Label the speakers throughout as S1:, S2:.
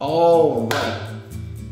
S1: All right.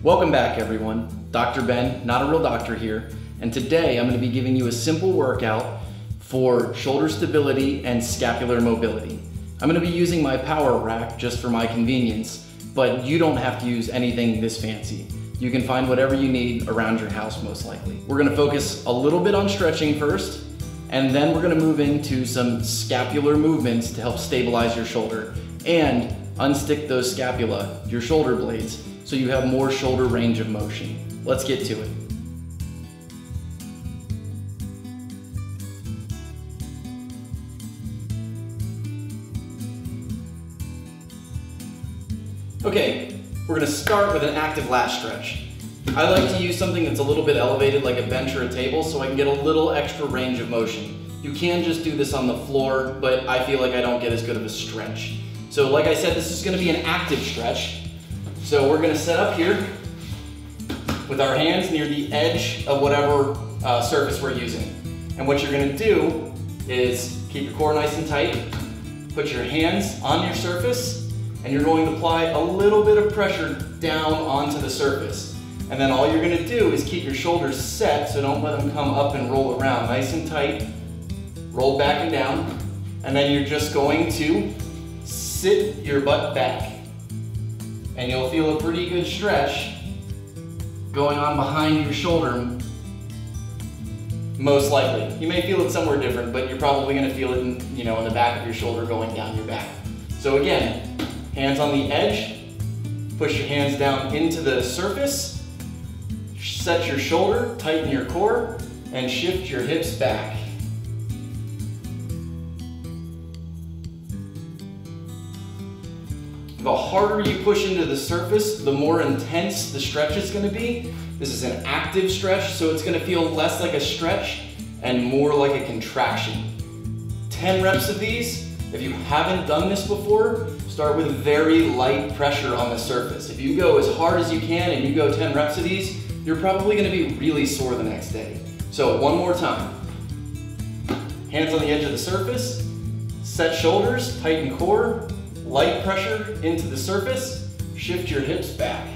S1: Welcome back, everyone. Dr. Ben, not a real doctor here. And today I'm going to be giving you a simple workout for shoulder stability and scapular mobility. I'm going to be using my power rack just for my convenience, but you don't have to use anything this fancy. You can find whatever you need around your house most likely. We're going to focus a little bit on stretching first, and then we're going to move into some scapular movements to help stabilize your shoulder and unstick those scapula, your shoulder blades, so you have more shoulder range of motion. Let's get to it. Okay, we're gonna start with an active lat stretch. I like to use something that's a little bit elevated like a bench or a table so I can get a little extra range of motion. You can just do this on the floor, but I feel like I don't get as good of a stretch. So like I said, this is gonna be an active stretch. So we're gonna set up here with our hands near the edge of whatever uh, surface we're using. And what you're gonna do is keep your core nice and tight, put your hands on your surface, and you're going to apply a little bit of pressure down onto the surface. And then all you're gonna do is keep your shoulders set, so don't let them come up and roll around. Nice and tight, roll back and down. And then you're just going to sit your butt back. And you'll feel a pretty good stretch going on behind your shoulder, most likely. You may feel it somewhere different, but you're probably gonna feel it in, you know, in the back of your shoulder going down your back. So again, hands on the edge, push your hands down into the surface, set your shoulder, tighten your core, and shift your hips back. The harder you push into the surface, the more intense the stretch is gonna be. This is an active stretch, so it's gonna feel less like a stretch and more like a contraction. 10 reps of these. If you haven't done this before, start with very light pressure on the surface. If you go as hard as you can and you go 10 reps of these, you're probably gonna be really sore the next day. So one more time. Hands on the edge of the surface, set shoulders, tighten core, light pressure into the surface, shift your hips back.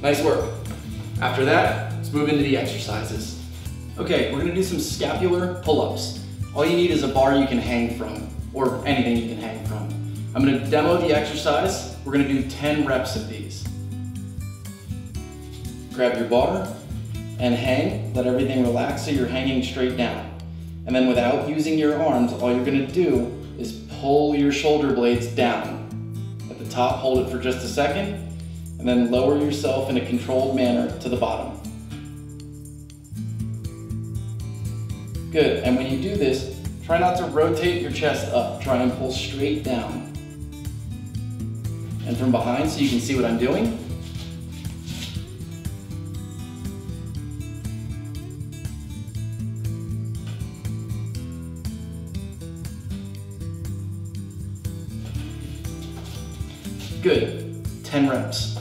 S1: Nice work. After that, let's move into the exercises. Okay, we're gonna do some scapular pull-ups. All you need is a bar you can hang from, or anything you can hang from. I'm gonna demo the exercise. We're gonna do 10 reps of these. Grab your bar, and hang, let everything relax so you're hanging straight down. And then without using your arms, all you're gonna do is pull your shoulder blades down. At the top, hold it for just a second, and then lower yourself in a controlled manner to the bottom. Good, and when you do this, try not to rotate your chest up. Try and pull straight down. And from behind so you can see what I'm doing, Good, 10 reps.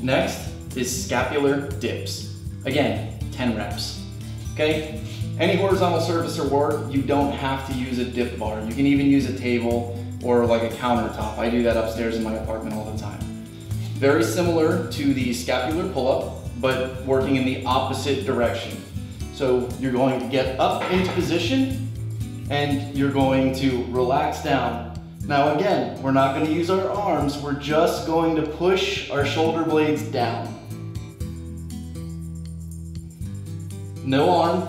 S1: Next is scapular dips. Again, 10 reps, okay? Any horizontal surface or work, you don't have to use a dip bar. You can even use a table or like a countertop. I do that upstairs in my apartment all the time. Very similar to the scapular pull-up, but working in the opposite direction. So you're going to get up into position and you're going to relax down now again, we're not gonna use our arms, we're just going to push our shoulder blades down. No arm,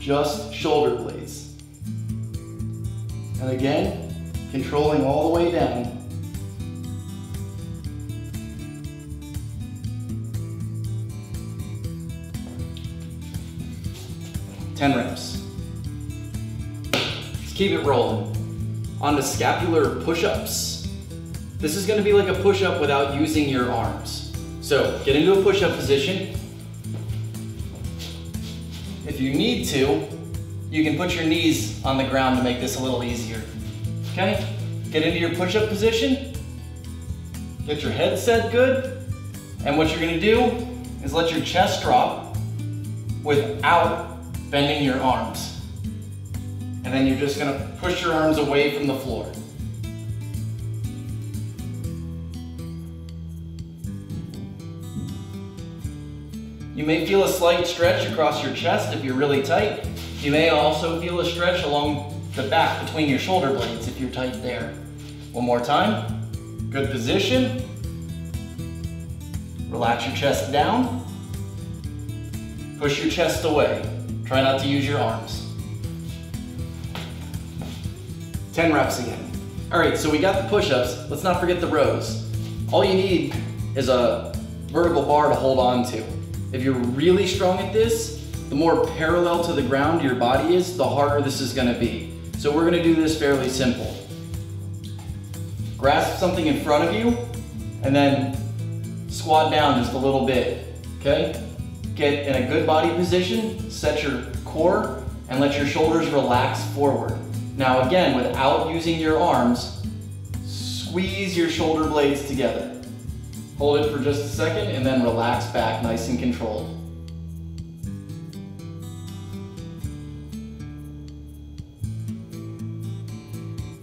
S1: just shoulder blades. And again, controlling all the way down. Ten reps. Let's keep it rolling onto scapular push-ups. This is gonna be like a push-up without using your arms. So get into a push-up position. If you need to, you can put your knees on the ground to make this a little easier. Okay? Get into your push-up position. Get your head set good. And what you're gonna do is let your chest drop without bending your arms. And then you're just gonna push your arms away from the floor. You may feel a slight stretch across your chest if you're really tight. You may also feel a stretch along the back between your shoulder blades if you're tight there. One more time. Good position. Relax your chest down. Push your chest away. Try not to use your arms. 10 reps again. All right, so we got the push-ups. Let's not forget the rows. All you need is a vertical bar to hold on to. If you're really strong at this, the more parallel to the ground your body is, the harder this is gonna be. So we're gonna do this fairly simple. Grasp something in front of you, and then squat down just a little bit, okay? Get in a good body position, set your core, and let your shoulders relax forward. Now again, without using your arms, squeeze your shoulder blades together. Hold it for just a second and then relax back nice and controlled.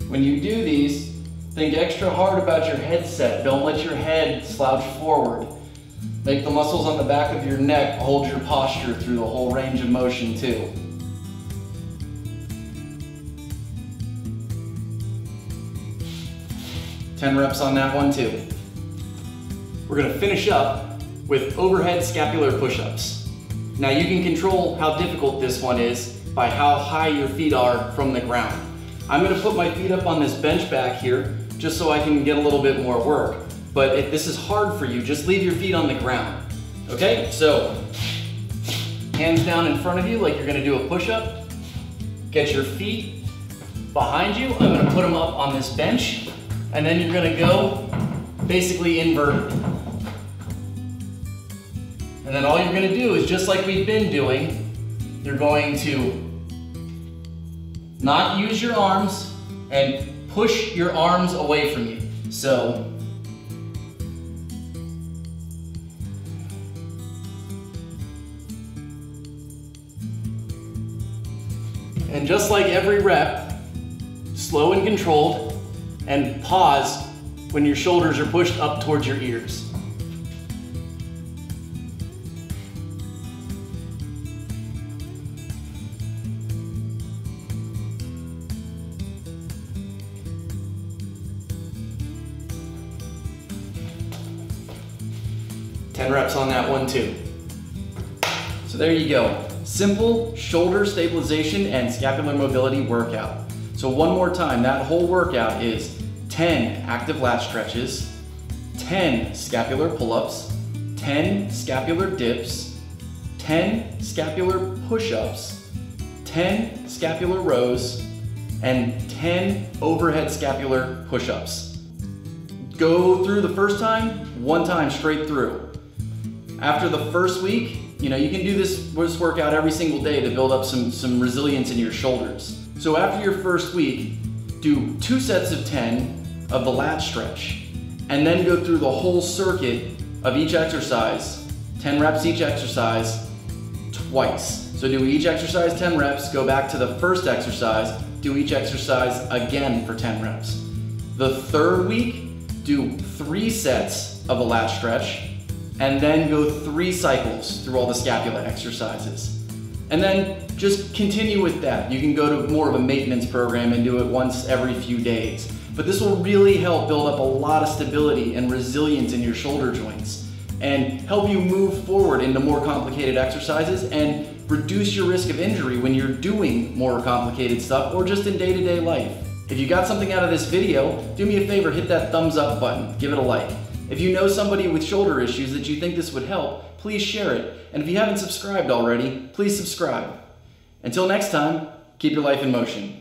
S1: When you do these, think extra hard about your headset. Don't let your head slouch forward. Make the muscles on the back of your neck hold your posture through the whole range of motion too. Ten reps on that one too. We're gonna finish up with overhead scapular push-ups. Now you can control how difficult this one is by how high your feet are from the ground. I'm gonna put my feet up on this bench back here just so I can get a little bit more work. But if this is hard for you, just leave your feet on the ground. Okay, so hands down in front of you like you're gonna do a push-up. Get your feet behind you. I'm gonna put them up on this bench and then you're gonna go basically inverted. And then all you're gonna do is just like we've been doing, you're going to not use your arms and push your arms away from you. So, and just like every rep, slow and controlled, and pause when your shoulders are pushed up towards your ears. Ten reps on that one too. So there you go. Simple shoulder stabilization and scapular mobility workout. So one more time, that whole workout is 10 active lat stretches, 10 scapular pull-ups, 10 scapular dips, 10 scapular push-ups, 10 scapular rows, and 10 overhead scapular push-ups. Go through the first time, one time straight through. After the first week, you know, you can do this, this workout every single day to build up some, some resilience in your shoulders. So after your first week, do two sets of 10 of the lat stretch, and then go through the whole circuit of each exercise, 10 reps each exercise, twice. So do each exercise 10 reps, go back to the first exercise, do each exercise again for 10 reps. The third week, do three sets of a lat stretch, and then go three cycles through all the scapula exercises. And then just continue with that. You can go to more of a maintenance program and do it once every few days. But this will really help build up a lot of stability and resilience in your shoulder joints and help you move forward into more complicated exercises and reduce your risk of injury when you're doing more complicated stuff or just in day-to-day -day life. If you got something out of this video, do me a favor, hit that thumbs up button, give it a like. If you know somebody with shoulder issues that you think this would help, please share it. And if you haven't subscribed already, please subscribe. Until next time, keep your life in motion.